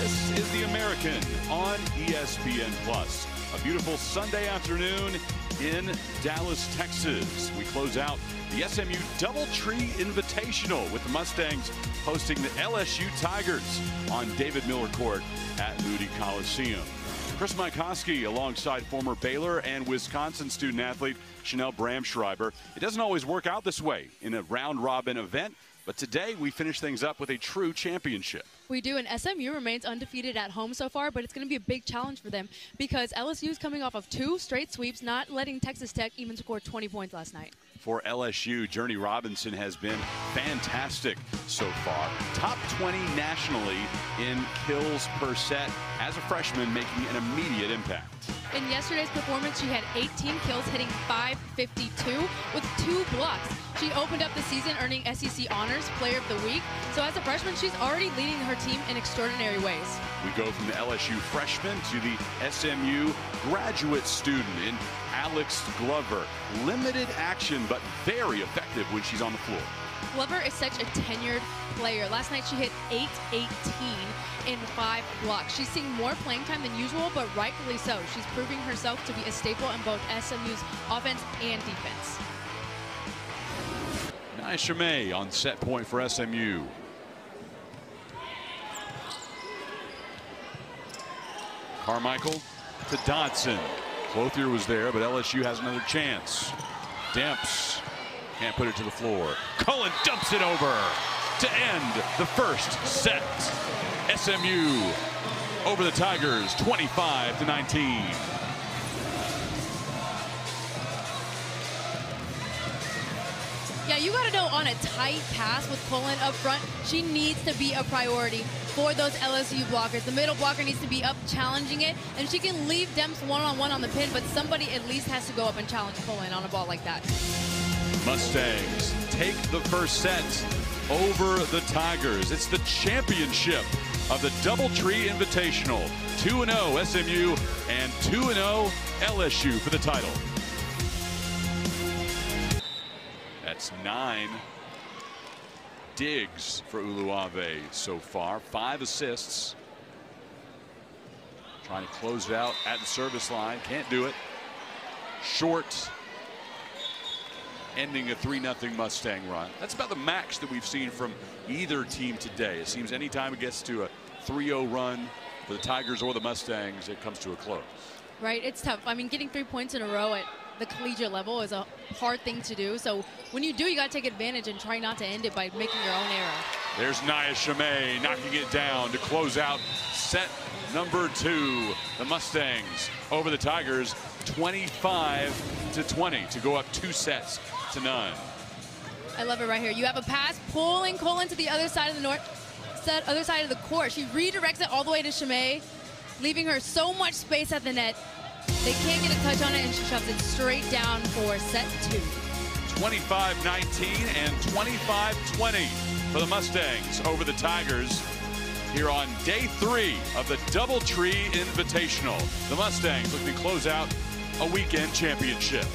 This is The American on ESPN Plus. A beautiful Sunday afternoon in Dallas, Texas. We close out the SMU Doubletree Invitational with the Mustangs hosting the LSU Tigers on David Miller Court at Moody Coliseum. Chris Mycoskie alongside former Baylor and Wisconsin student athlete Shanel Bramschreiber. It doesn't always work out this way in a round robin event, but today we finish things up with a true championship. We do, and SMU remains undefeated at home so far, but it's going to be a big challenge for them because LSU is coming off of two straight sweeps, not letting Texas Tech even score 20 points last night. For LSU, Jurnee Robinson has been fantastic so far. Top 20 nationally in kills per set as a freshman, making an immediate impact. In yesterday's performance, she had 18 kills, hitting 552 with two blocks. She opened up the season earning SEC Honors Player of the Week. So as a freshman, she's already leading her team in extraordinary ways. We go from the LSU freshman to the SMU graduate student in Alex Glover. Limited action, but very effective when she's on the floor. Glover is such a tenured player. Last night she hit 8-18 in five blocks. She's seeing more playing time than usual, but rightfully so. She's proving herself to be a staple in both SMU's offense and defense. Nia Shumay on set point for SMU. Carmichael to Dodson. Clothier was there, but LSU has another chance. Demps can't put it to the floor. Cullen dumps it over to end the first set. SMU over the Tigers 25 to 19. You got to know on a tight pass with Cullen up front, she needs to be a priority for those LSU blockers. The middle blocker needs to be up challenging it, and she can leave Demps one-on-one on the pin, but somebody at least has to go up and challenge Cullen on a ball like that. Mustangs take the first set over the Tigers. It's the championship of the Doubletree Invitational. 2-0 SMU and 2-0 LSU for the title. That's nine digs for Uluave so far. Five assists. Trying to close it out at the service line. Can't do it. Short. Ending a 3-0 Mustang run. That's about the max that we've seen from either team today. It seems anytime it gets to a 3-0 run for the Tigers or the Mustangs, it comes to a close. Right, it's tough. I mean, getting three points in a row at the collegiate level is a hard thing to do. So when you do, you got to take advantage and try not to end it by making your own error. There's Nia Shumay knocking it down to close out set number two. The Mustangs over the Tigers 25 to 20 to go up two sets to none. I love it right here. You have a pass pulling Cullen to the other side of the north set, other side of the court. She redirects it all the way to Shumay, leaving her so much space at the net. They can't get a touch on it, and she shoves it straight down for set two. 25-19 and 25-20 for the Mustangs over the Tigers here on day three of the Doubletree Invitational. The Mustangs looking to close out a weekend championship.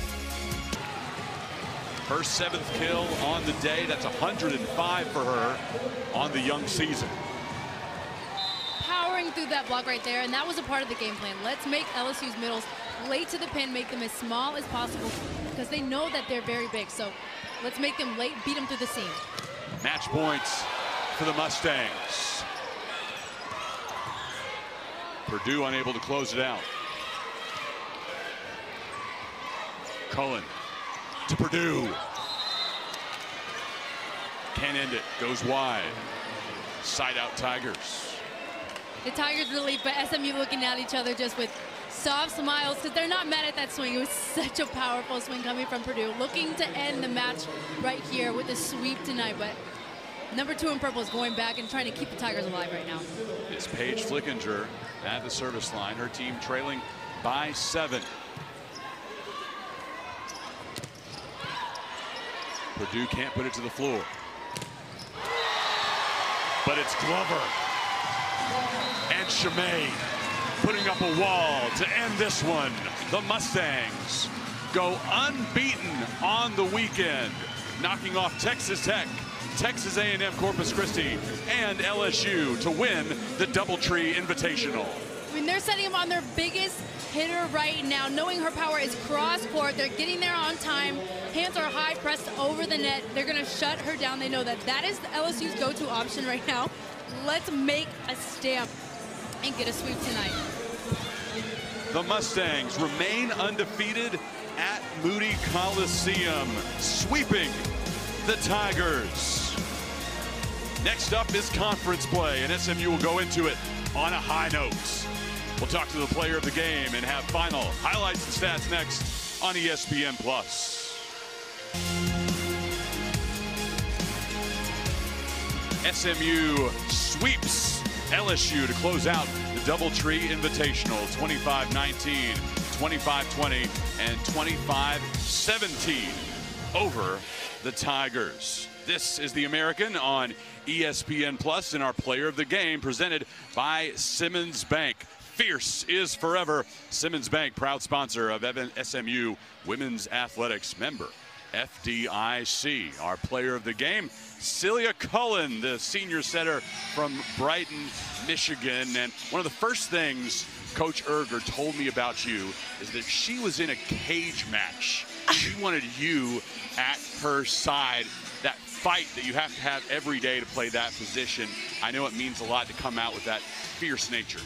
Her seventh kill on the day. That's 105 for her on the young season. Powering through that block right there, and that was a part of the game plan. Let's make LSU's middles late to the pin, make them as small as possible because they know that they're very big. So let's make them late, beat them through the seam. Match points for the Mustangs. Purdue unable to close it out. Cullen to Purdue. Can't end it. Goes wide. Side out Tigers. The Tigers relief, but SMU looking at each other just with soft smiles because they're not mad at that swing. It was such a powerful swing coming from Purdue. Looking to end the match right here with a sweep tonight, but number two in purple is going back and trying to keep the Tigers alive right now. It's Paige Flickinger at the service line. Her team trailing by seven. Purdue can't put it to the floor. But it's Glover. And Shumay putting up a wall to end this one. The Mustangs go unbeaten on the weekend, knocking off Texas Tech Texas A&M Corpus Christi, and LSU to win the Doubletree Invitational. I mean, they're setting them on their biggest hitter right now, knowing her power is cross court. They're getting there on time. Hands are high pressed over the net. They're going to shut her down. They know that that is LSU's go-to option right now. Let's make a stamp and get a sweep tonight. The Mustangs remain undefeated at Moody Coliseum, sweeping the Tigers. Next up is conference play, and SMU will go into it on a high note. We'll talk to the player of the game and have final highlights and stats next on ESPN Plus. SMU sweeps LSU to close out the Doubletree Invitational 25-19, 25-20, and 25-17 over the Tigers. This is the American on ESPN Plus and our player of the game presented by Simmons Bank. Fierce is forever. Simmons Bank, proud sponsor of SMU Women's Athletics member. FDIC. Our player of the game, Celia Cullen, the senior center from Brighton, Michigan. And one of the first things Coach Erger told me about you is that she was in a cage match. She wanted you at her side. That fight that you have to have every day to play that position. I know it means a lot to come out with that fierce nature.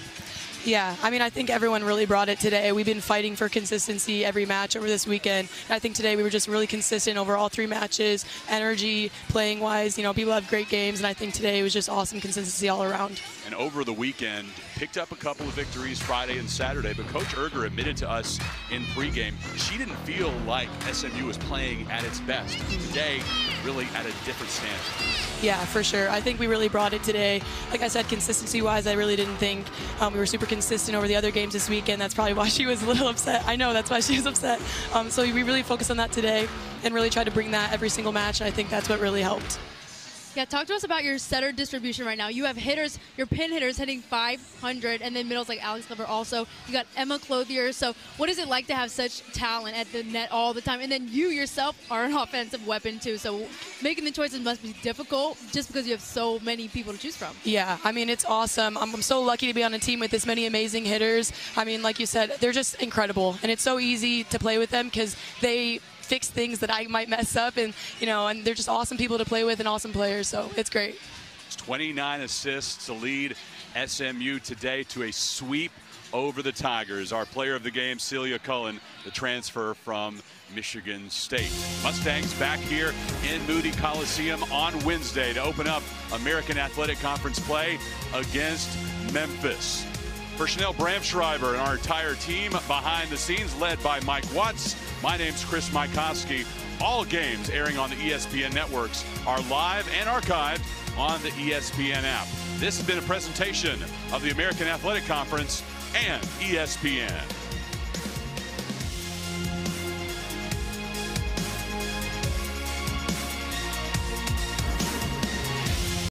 Yeah, I mean, I think everyone really brought it today. We've been fighting for consistency every match over this weekend. And I think today we were just really consistent over all three matches, energy, playing wise. You know, people have great games, and I think today was just awesome consistency all around. And over the weekend, picked up a couple of victories Friday and Saturday, but Coach Erger admitted to us in pregame she didn't feel like SMU was playing at its best. Today, really at a different standard. Yeah, for sure. I think we really brought it today. Like I said, consistency-wise, I really didn't think um, we were super consistent over the other games this weekend. That's probably why she was a little upset. I know that's why she was upset. Um, so we really focused on that today and really tried to bring that every single match, and I think that's what really helped. Yeah, talk to us about your setter distribution right now. You have hitters, your pin hitters hitting 500, and then middles like Alex Glover also. You got Emma Clothier. So, what is it like to have such talent at the net all the time? And then you yourself are an offensive weapon too. So, making the choices must be difficult just because you have so many people to choose from. Yeah, I mean it's awesome. I'm, I'm so lucky to be on a team with this many amazing hitters. I mean, like you said, they're just incredible, and it's so easy to play with them because they fix things that I might mess up, and you know, and they're just awesome people to play with and awesome players. So it's great. It's 29 assists to lead SMU today to a sweep over the Tigers. Our player of the game, Celia Cullen, the transfer from Michigan State. Mustangs back here in Moody Coliseum on Wednesday to open up American Athletic Conference play against Memphis. For Shanel Bramschreiber and our entire team behind the scenes, led by Mike Watts, my name's Chris Mycoskie. All games airing on the ESPN networks are live and archived on the ESPN app. This has been a presentation of the American Athletic Conference and ESPN.